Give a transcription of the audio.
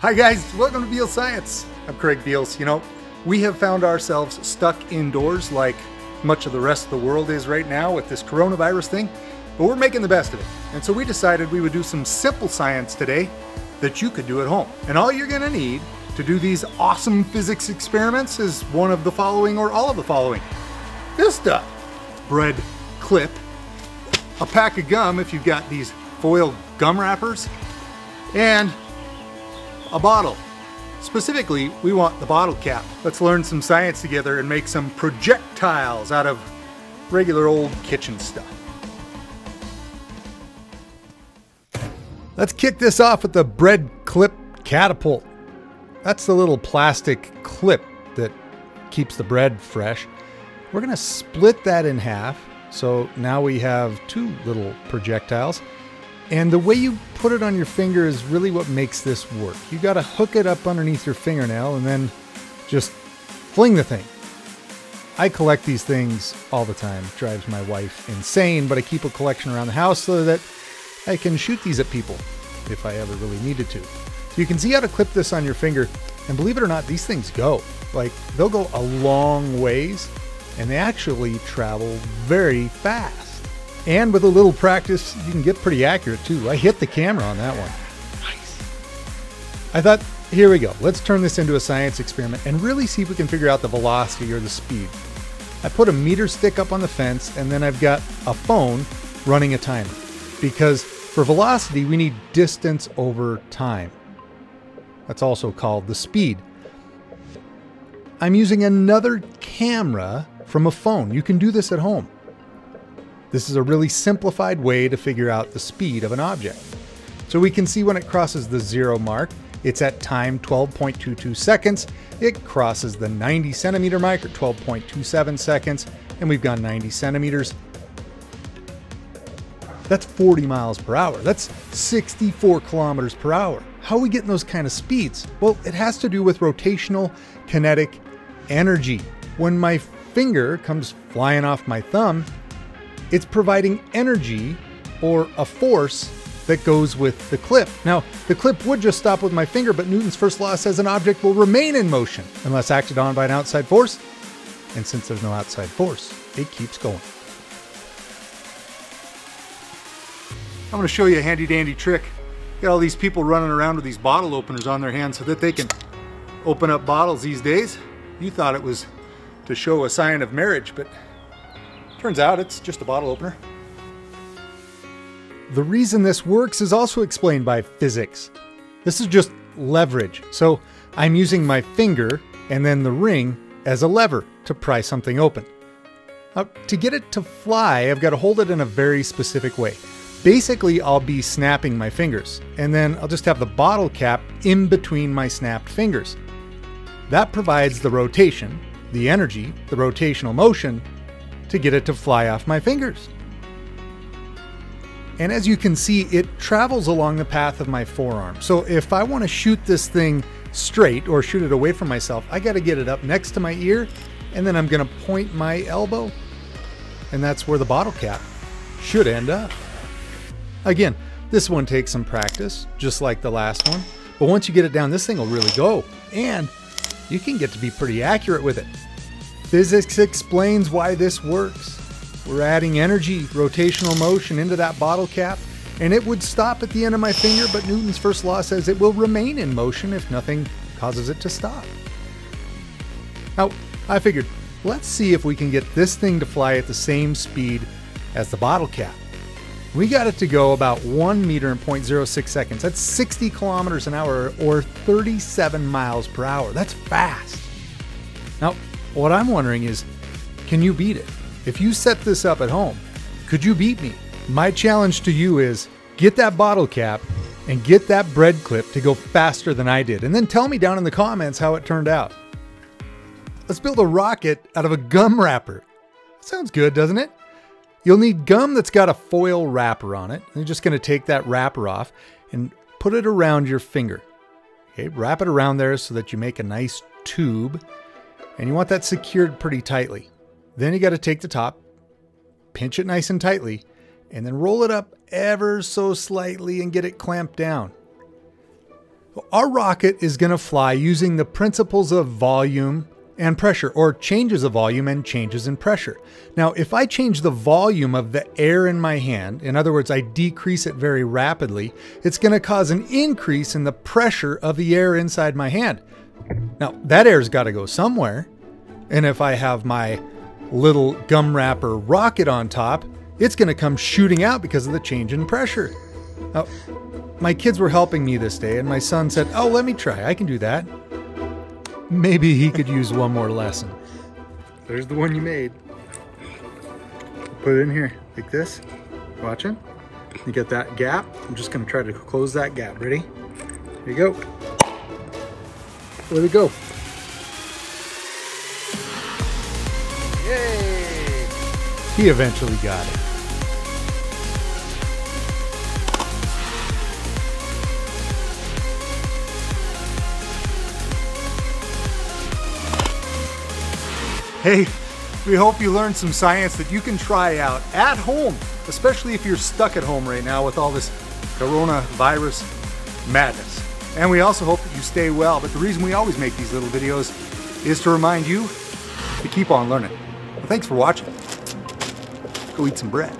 Hi guys, welcome to Beals Science. I'm Craig Beals. You know, we have found ourselves stuck indoors like much of the rest of the world is right now with this coronavirus thing, but we're making the best of it. And so we decided we would do some simple science today that you could do at home. And all you're gonna need to do these awesome physics experiments is one of the following or all of the following. This stuff, bread clip, a pack of gum if you've got these foil gum wrappers, and a bottle. Specifically, we want the bottle cap. Let's learn some science together and make some projectiles out of regular old kitchen stuff. Let's kick this off with the bread clip catapult. That's the little plastic clip that keeps the bread fresh. We're gonna split that in half. So now we have two little projectiles. And the way you put it on your finger is really what makes this work. You got to hook it up underneath your fingernail and then just fling the thing. I collect these things all the time. It drives my wife insane, but I keep a collection around the house so that I can shoot these at people if I ever really needed to. So you can see how to clip this on your finger, and believe it or not, these things go. Like, they'll go a long ways, and they actually travel very fast. And with a little practice, you can get pretty accurate too. I hit the camera on that one. Nice. I thought, here we go. Let's turn this into a science experiment and really see if we can figure out the velocity or the speed. I put a meter stick up on the fence and then I've got a phone running a timer. Because for velocity, we need distance over time. That's also called the speed. I'm using another camera from a phone. You can do this at home. This is a really simplified way to figure out the speed of an object. So we can see when it crosses the zero mark, it's at time 12.22 seconds. It crosses the 90 centimeter mark at 12.27 seconds, and we've gone 90 centimeters. That's 40 miles per hour. That's 64 kilometers per hour. How are we getting those kind of speeds? Well, it has to do with rotational kinetic energy. When my finger comes flying off my thumb, it's providing energy or a force that goes with the clip. Now, the clip would just stop with my finger, but Newton's first law says an object will remain in motion unless acted on by an outside force. And since there's no outside force, it keeps going. I'm to show you a handy dandy trick. Got all these people running around with these bottle openers on their hands so that they can open up bottles these days. You thought it was to show a sign of marriage, but Turns out it's just a bottle opener. The reason this works is also explained by physics. This is just leverage. So I'm using my finger and then the ring as a lever to pry something open. Now, to get it to fly, I've got to hold it in a very specific way. Basically, I'll be snapping my fingers, and then I'll just have the bottle cap in between my snapped fingers. That provides the rotation, the energy, the rotational motion to get it to fly off my fingers. And as you can see, it travels along the path of my forearm. So if I want to shoot this thing straight or shoot it away from myself, I got to get it up next to my ear and then I'm going to point my elbow and that's where the bottle cap should end up. Again, this one takes some practice, just like the last one. But once you get it down, this thing will really go. And you can get to be pretty accurate with it. Physics explains why this works. We're adding energy, rotational motion into that bottle cap, and it would stop at the end of my finger, but Newton's first law says it will remain in motion if nothing causes it to stop. Now, I figured, let's see if we can get this thing to fly at the same speed as the bottle cap. We got it to go about 1 meter in 0.06 seconds. That's 60 kilometers an hour or 37 miles per hour. That's fast. Now, what I'm wondering is, can you beat it? If you set this up at home, could you beat me? My challenge to you is get that bottle cap and get that bread clip to go faster than I did. And then tell me down in the comments how it turned out. Let's build a rocket out of a gum wrapper. Sounds good, doesn't it? You'll need gum that's got a foil wrapper on it. You're just going to take that wrapper off and put it around your finger. Okay, wrap it around there so that you make a nice tube and you want that secured pretty tightly. Then you got to take the top, pinch it nice and tightly, and then roll it up ever so slightly and get it clamped down. Our rocket is going to fly using the principles of volume and pressure, or changes of volume and changes in pressure. Now, if I change the volume of the air in my hand, in other words, I decrease it very rapidly, it's going to cause an increase in the pressure of the air inside my hand. Now, that air's got to go somewhere. And if I have my little gum wrapper rocket on top, it's going to come shooting out because of the change in pressure. Now, my kids were helping me this day, and my son said, Oh, let me try. I can do that. Maybe he could use one more lesson. There's the one you made. Put it in here like this. Watching. You get that gap. I'm just going to try to close that gap. Ready? Here you go. Where'd it go? Yay! He eventually got it. Hey, we hope you learned some science that you can try out at home, especially if you're stuck at home right now with all this coronavirus madness. And we also hope that you stay well. But the reason we always make these little videos is to remind you to keep on learning. Well, thanks for watching. Go eat some bread.